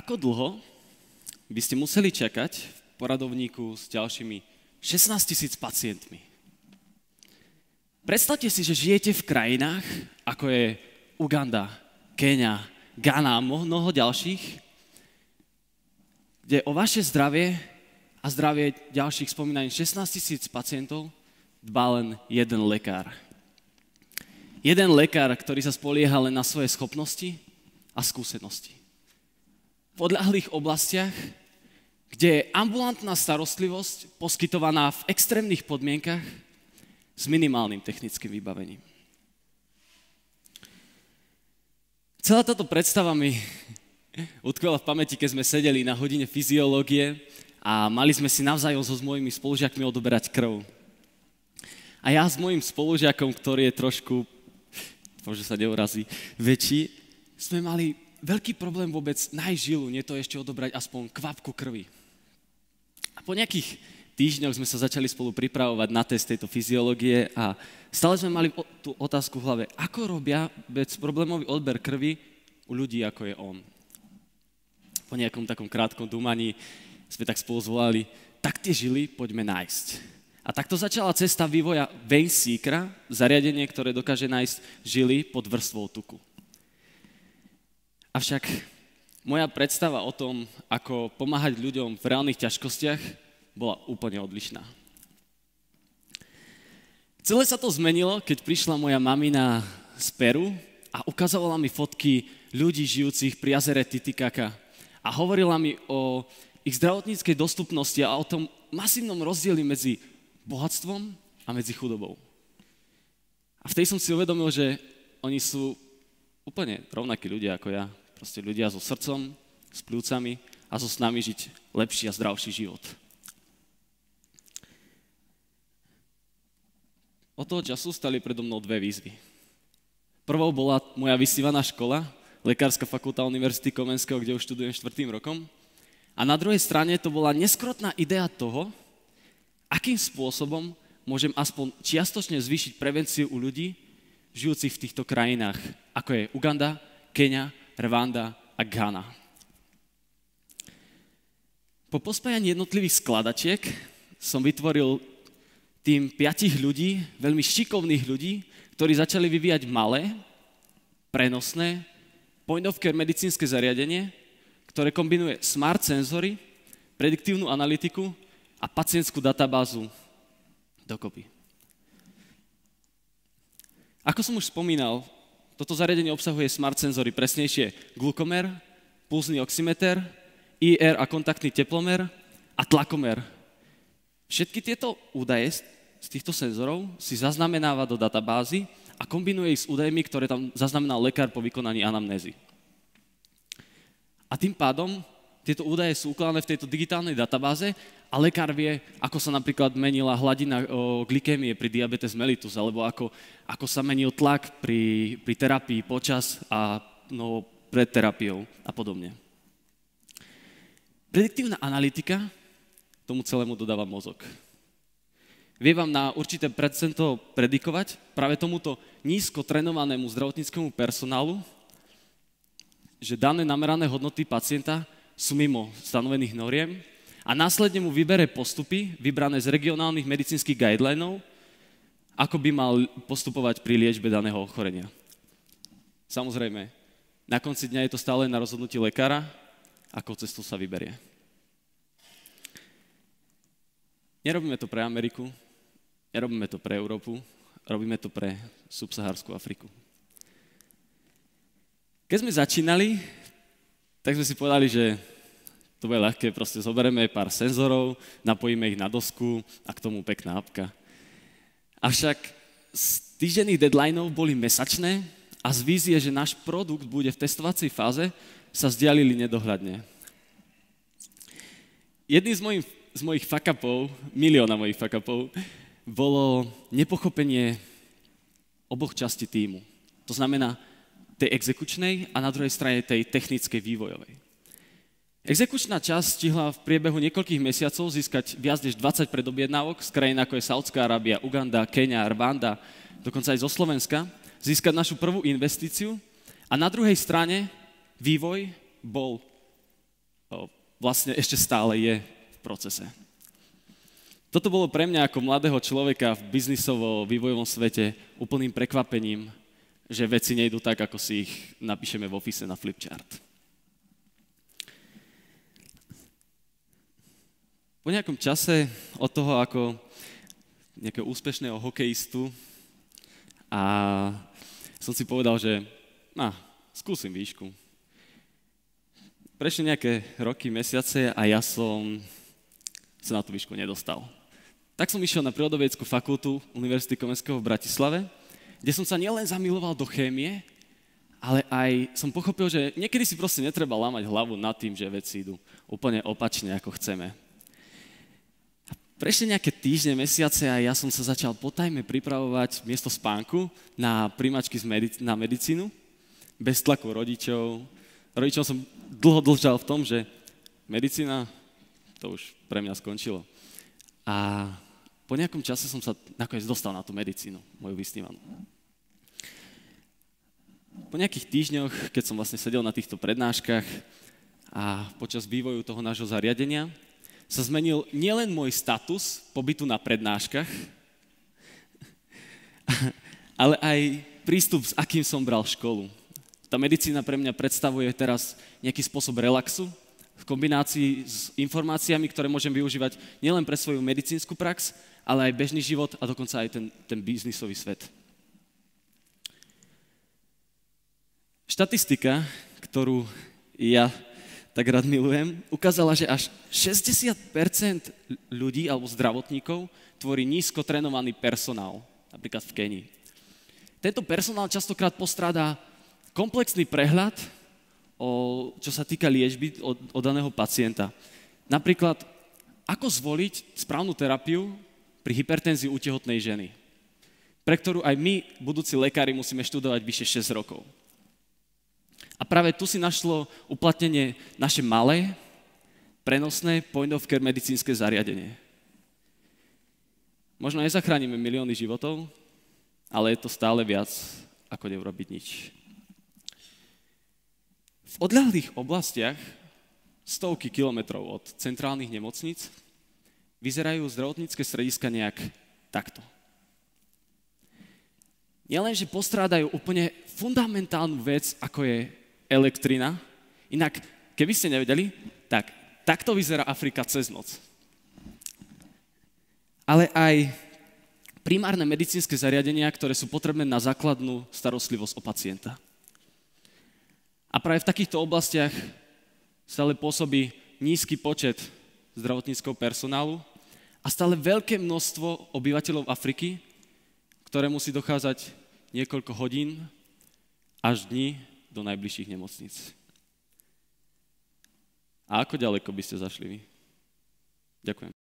Ako dlho by ste museli čakať v poradovníku s ďalšími 16 tisíc pacientmi? Predstavte si, že žijete v krajinách, ako je Uganda, Kenia, Ghana a mnoho ďalších, kde o vaše zdravie a zdravie ďalších spomínaných 16 tisíc pacientov dbá len jeden lekár. Jeden lekár, ktorý sa spolieha len na svoje schopnosti a skúsenosti. V odľahlých oblastiach, kde je ambulantná starostlivosť poskytovaná v extrémnych podmienkach s minimálnym technickým vybavením. Celá táto predstava mi utkvela v pamäti, keď sme sedeli na hodine fyziológie a mali sme si navzájom so s mojimi spolužiakmi odoberať krv. A ja s mojim spolužiakom, ktorý je trošku že sa neurazí, väčší, sme mali veľký problém vôbec nájsť žilu, nie to ešte odobrať aspoň kvapku krvi. A po nejakých týždňoch sme sa začali spolu pripravovať na test tejto fyziológie a stále sme mali tú otázku v hlave, ako robia problémový odber krvi u ľudí, ako je on. Po nejakom takom krátkom dúmaní sme tak spolu zvolali, tak tie žily poďme nájsť. A takto začala cesta vývoja Vein Seekera, zariadenie, ktoré dokáže nájsť žily pod vrstvou tuku. Avšak moja predstava o tom, ako pomáhať ľuďom v reálnych ťažkostiach, bola úplne odlišná. Celé sa to zmenilo, keď prišla moja mamina z Peru a ukazovala mi fotky ľudí žijúcich pri jazere Titikaka a hovorila mi o ich zdravotníckej dostupnosti a o tom masívnom rozdieli medzi bohatstvom a medzi chudobou. A v tej som si uvedomil, že oni sú úplne rovnakí ľudia ako ja. Proste ľudia so srdcom, s plúcami a so snami žiť lepší a zdravší život. Od toho času stali predo mnou dve výzvy. Prvou bola moja vysývaná škola, Lekárska fakulta Univerzity Komenského, kde už študujem štvrtým rokom. A na druhej strane to bola neskrotná idea toho, akým spôsobom môžem aspoň čiastočne zvýšiť prevenciu u ľudí, žijúcich v týchto krajinách, ako je Uganda, Kenia, Rwanda a Ghana. Po pospájaní jednotlivých skladačiek som vytvoril tým piatich ľudí, veľmi šikovných ľudí, ktorí začali vyvíjať malé, prenosné, point of care medicínske zariadenie, ktoré kombinuje smart senzory, prediktívnu analytiku a pacientskú databázu dokopy. Ako som už spomínal, toto zariadenie obsahuje smart senzory, presnejšie glukomer, pulzný oximeter, IR a kontaktný teplomer a tlakomer. Všetky tieto údaje z týchto senzorov si zaznamenáva do databázy a kombinuje ich s údajmi, ktoré tam zaznamenal lekár po vykonaní anamnézy. A tým pádom tieto údaje sú ukladané v tejto digitálnej databáze a lekár vie, ako sa napríklad menila hladina glykémie pri diabetes mellitus, alebo ako, ako sa menil tlak pri, pri terapii počas a no, pred terapiou a podobne. Prediktívna analytika tomu celému dodáva mozog. Vie vám na určité percento predikovať práve tomuto nízko trénovanému zdravotníckému personálu, že dané namerané hodnoty pacienta sú mimo stanovených noriem a následne mu vybere postupy vybrané z regionálnych medicínskych guidelinov, ako by mal postupovať pri liečbe daného ochorenia. Samozrejme, na konci dňa je to stále na rozhodnutí lekára, ako cestu sa vyberie. Nerobíme to pre Ameriku, nerobíme to pre Európu, robíme to pre subsahárskú Afriku. Keď sme začínali, tak sme si povedali, že to bude ľahké, proste zoberieme pár senzorov, napojíme ich na dosku a k tomu pekná apka. Avšak z týždenných deadlineov boli mesačné a z vízie, že náš produkt bude v testovacej fáze, sa vzdialili nedohľadne. Jedný z mojich, z mojich fuck-upov, milióna mojich fuck-upov, bolo nepochopenie oboch častí týmu. To znamená tej exekučnej a na druhej strane tej technickej vývojovej. Exekučná časť stihla v priebehu niekoľkých mesiacov získať viac než 20 predobjednávok z krajín ako je Saudská Arábia, Uganda, Kenia, Rwanda, dokonca aj zo Slovenska, získať našu prvú investíciu a na druhej strane vývoj bol vlastne ešte stále je v procese. Toto bolo pre mňa ako mladého človeka v biznisovo-vývojovom svete úplným prekvapením, že veci nejdú tak, ako si ich napíšeme v office na flipchart. Po nejakom čase od toho, ako nejakého úspešného hokejistu a som si povedal, že na, skúsim výšku. Prešli nejaké roky, mesiace a ja som sa na tú výšku nedostal. Tak som išiel na prírodovedeckú fakultu Univerzity Komenského v Bratislave, kde som sa nielen zamiloval do chémie, ale aj som pochopil, že niekedy si proste netreba lámať hlavu nad tým, že veci idú úplne opačne, ako chceme. Prešli nejaké týždne, mesiace a ja som sa začal potajme pripravovať miesto spánku na príjmačky na medicínu, bez tlaku rodičov. Rodičom som dlho dlžal v tom, že medicína, to už pre mňa skončilo. A po nejakom čase som sa nakoniec dostal na tú medicínu, moju vysnívanú. Po nejakých týždňoch, keď som vlastne sedel na týchto prednáškach a počas vývoju toho nášho zariadenia, sa zmenil nielen môj status pobytu na prednáškach, ale aj prístup, s akým som bral školu. Tá medicína pre mňa predstavuje teraz nejaký spôsob relaxu kombinácii s informáciami, ktoré môžem využívať nielen pre svoju medicínsku prax, ale aj bežný život a dokonca aj ten, ten biznisový svet. Štatistika, ktorú ja tak rád milujem, ukázala, že až 60% ľudí alebo zdravotníkov tvorí nízko trénovaný personál, napríklad v Kenii. Tento personál častokrát postrádá komplexný prehľad, o, čo sa týka liečby od, od daného pacienta. Napríklad, ako zvoliť správnu terapiu pri hypertenzii u tehotnej ženy, pre ktorú aj my, budúci lekári, musíme študovať vyše 6 rokov. A práve tu si našlo uplatnenie naše malé, prenosné point of care medicínske zariadenie. Možno nezachránime milióny životov, ale je to stále viac, ako neurobiť nič. V odľahlých oblastiach, stovky kilometrov od centrálnych nemocníc, vyzerajú zdravotnícke strediska nejak takto. Nielen, že postrádajú úplne fundamentálnu vec, ako je elektrina. Inak, keby ste nevedeli, tak takto vyzerá Afrika cez noc. Ale aj primárne medicínske zariadenia, ktoré sú potrebné na základnú starostlivosť o pacienta. A práve v takýchto oblastiach stále pôsobí nízky počet zdravotníckého personálu a stále veľké množstvo obyvateľov Afriky, ktoré musí dochádzať niekoľko hodín až dní do najbližších nemocníc. A ako ďaleko by ste zašli vy? Ďakujem.